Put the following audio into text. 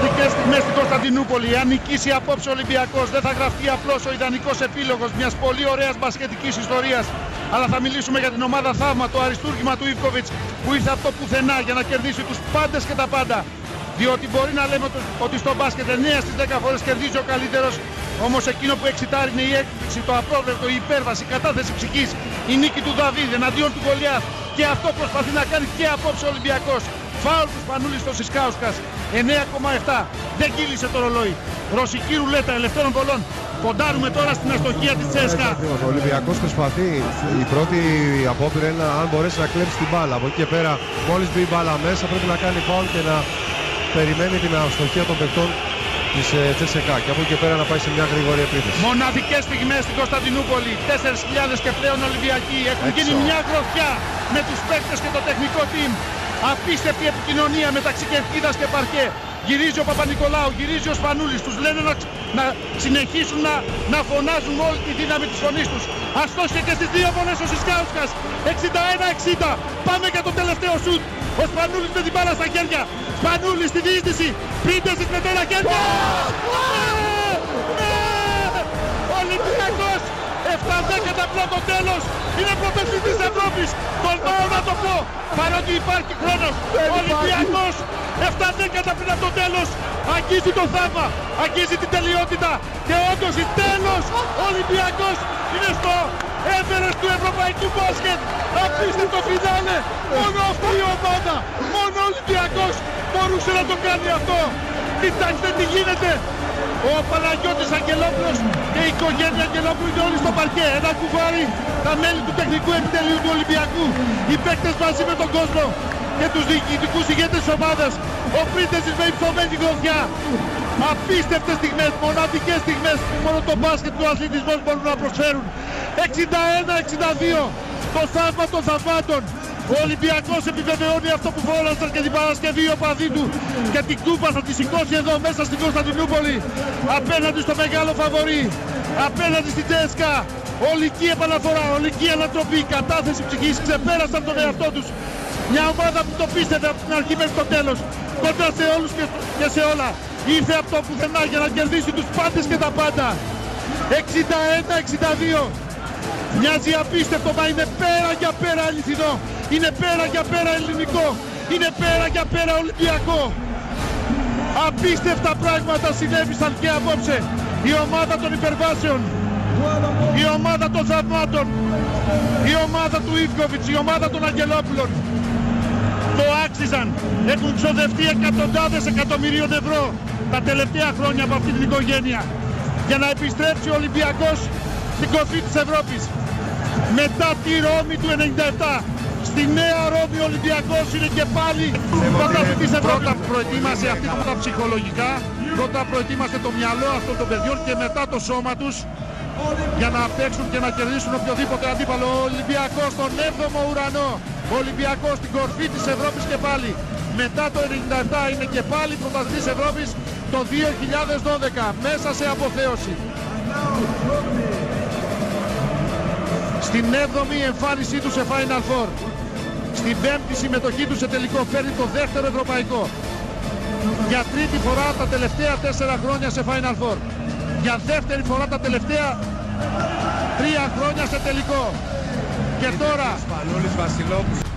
μοναδικές στιγμές στην Κωνσταντινούπολη. Αν νικήσει απόψε ο Ολυμπιακός δεν θα γραφτεί απλώς ο ιδανικός επίλογος μιας πολύ ωραίας μπασκετικής ιστορίας. Αλλά θα μιλήσουμε για την ομάδα θαύμα, το αριστούργημα του Ιβκοβιτς που ήρθε από το πουθενά για να κερδίσει τους πάντες και τα πάντα. Διότι μπορεί να λέμε ότι στο μπάσκετ 9 στις 10 φορές κερδίζει ο καλύτερος όμως εκείνο που εξητάρει είναι η έκπληξη, το απρόβλεπτο, η υπέρβαση, η κατάθεση ψυχής, η νίκη του Δαβίδ εναντίον του Γολιάθ. Και αυτό προσπαθεί να κάνει και απόψε ο Ολυμπιακός. Φάουλ του Σπανούλη στο Σισκάουσκας. 9,7. Δεν κύλησε το ρολόι. Ρωσική ρουλέτα ελευθέρων πολλών. Κοντάρουμε τώρα στην αστοχία της Τσέσκα. Ο Ολυμπιακός προσπαθεί. Η πρώτη απόπειρα είναι αν μπορέσει να κλέψει την μπάλα. Από εκεί και πέρα, μόλις μπει η μπάλα μέσα, πρέπει να κάνει φάουλ και να περιμένει την αστοχία των παιχτών της ε, Τσέσκα. Και από εκεί και πέρα να πάει σε μια γρήγορη επίθεση. Μοναδικές στιγμές στην Κωνσταντινούπολη. 4.000 και πλέον Ολυμπιακοί. Έχουν Έξω. γίνει μια γροθιά με τους παίκτες και το τεχνικό team. Απίστευτη επικοινωνία μεταξύ Κερκίδας και Παρκέ. Γυρίζει ο Παπα-Νικολάου, γυρίζει ο Σπανούλης. Τους λένε να, να συνεχίσουν να, να φωνάζουν με όλη τη δύναμη της φωνής τους. Αστόχησε και στις δύο φωνές ο Σισκάουσκας. 61-60. Πάμε για το τελευταίο σουτ. Ο Σπανούλης με την μπάλα στα χέρια. Σπανούλης στη διείσδυση. Πίντεσης με το ένα χέρια. 7 δέκατα πλέον το τέλος. Είναι πρωταθλητής Ευρώπης. Τολμάω να το πω. Παρότι υπάρχει χρόνος. Ο Ολυμπιακός. 7 δέκατα πριν από το τέλος. Αγγίζει το θαύμα. Αγγίζει την τελειότητα. Και όντως η τέλος. Ο Ολυμπιακός είναι στο Everest του Ευρωπαϊκού Μπάσκετ. Απίστευτο φινάλε. Μόνο αυτή η ομάδα. Μόνο ο Ολυμπιακός μπορούσε να το κάνει αυτό. Κοιτάξτε τι γίνεται ο Παναγιώτης Αγγελόπουλος και η οικογένεια Αγγελόπουλου είναι όλοι στο παρκέ. Ένα κουβάρι τα μέλη του τεχνικού επιτελείου του Ολυμπιακού. Οι παίκτες μαζί με τον κόσμο και τους διοικητικούς ηγέτες της ομάδας. Ο Πρίτεζης με υψωμένη γροθιά. Απίστευτες στιγμές, μοναδικές στιγμές που μόνο το μπάσκετ και ο αθλητισμός μπορούν να προσφέρουν. 61-62 το θαύμα των θαυμάτων. Ο Ολυμπιακός επιβεβαιώνει αυτό που φώνασαν και την Παρασκευή ο παδί του και την κούπα θα τη σηκώσει εδώ μέσα στην Κωνσταντινούπολη απέναντι στο μεγάλο φαβορί, απέναντι στην Τζέσκα. Ολική επαναφορά, ολική ανατροπή, κατάθεση ψυχής, ξεπέρασαν τον εαυτό τους. Μια ομάδα που το πίστευε από την αρχή μέχρι το τέλος, κοντά σε όλους και, και σε όλα. Ήρθε από το πουθενά για να κερδίσει τους πάντες και τα πάντα. 61-62. Μοιάζει απίστευτο, μα είναι πέρα για πέρα αληθινό. Είναι πέρα για πέρα ελληνικό. Είναι πέρα για πέρα ολυμπιακό. Απίστευτα πράγματα συνέβησαν και απόψε. Η ομάδα των υπερβάσεων. Η ομάδα των θαυμάτων. Η ομάδα του Ιβκοβιτς. Η ομάδα των Αγγελόπουλων. Το άξιζαν. Έχουν ξοδευτεί εκατοντάδες εκατομμυρίων ευρώ τα τελευταία χρόνια από αυτή την οικογένεια. Για να επιστρέψει ο Ολυμπιακός στην κορφή της Ευρώπης. Μετά τη Ρώμη του 97. Στη Νέα Ρώμη ο Ολυμπιακός είναι και πάλι πρωταθλητής Ευρώπης. Πρώτα προετοίμασε αυτή τα ψυχολογικά. Πρώτα προετοίμασε το μυαλό αυτών των παιδιών και μετά το σώμα τους για να παίξουν και να κερδίσουν οποιοδήποτε αντίπαλο. Ο Ολυμπιακός στον 7ο ουρανό. Ο Ολυμπιακός στην κορφή της Ευρώπης και πάλι. Μετά το 97 είναι και πάλι πρωταθλητής Ευρώπης το 2012 μέσα σε αποθέωση. Στην 7η εμφάνισή τους σε Final Four. Στην 5η συμμετοχή του σε τελικό φέρνει το δεύτερο ευρωπαϊκό. Για τρίτη φορά τα τελευταία τέσσερα χρόνια σε Final Four. Για δεύτερη φορά τα τελευταία τρία χρόνια σε τελικό. Και τώρα Σπανούλης Βασιλόπουλος.